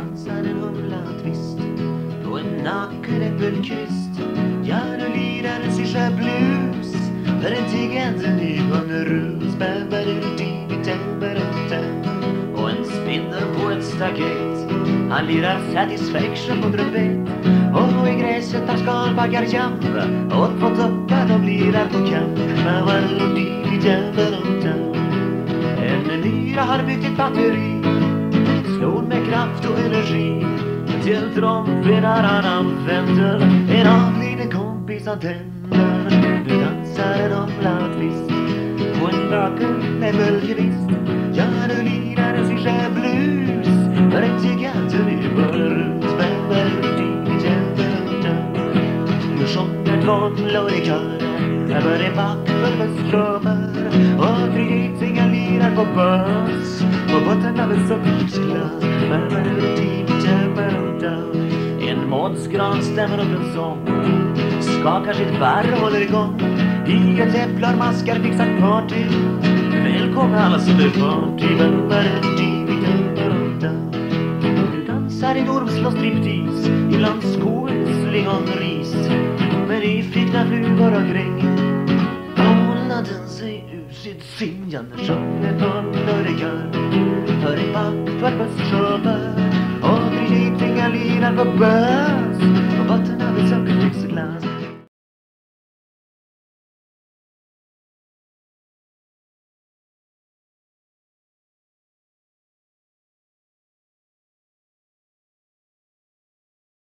dansar en humla trist på en naken äppelkvist. Ja, nu lirar en syrsa blues För en tiggande nyvunnen rus Och en spinner på ett staket. Han lirar satisfaction på trumpet. Och i gräset där skalbaggar jamba Och på toppar de lirar på kamp. En lyra har byggt ett batteri energi till trumpetar han använder En avliden kompis han tänder Nu dansar en omlad visst, På en naken äppelkvist Ja, nu lirar en syrsa blues För en gigant nybörjarrus Nu sjunger två i kören. Över en vacker strömmar På botten en sockersglas en månsgran stämmer upp en sång Skakar sitt barr och håller igång. I äpplar, maskar fixar party Välkomna alla som är party Du dansar i Dormslå striptease I landskogets lingonris Med nyfikna flugor och gräng Hon sig ur sitt simjande sjung never sober, or believing a lean and a.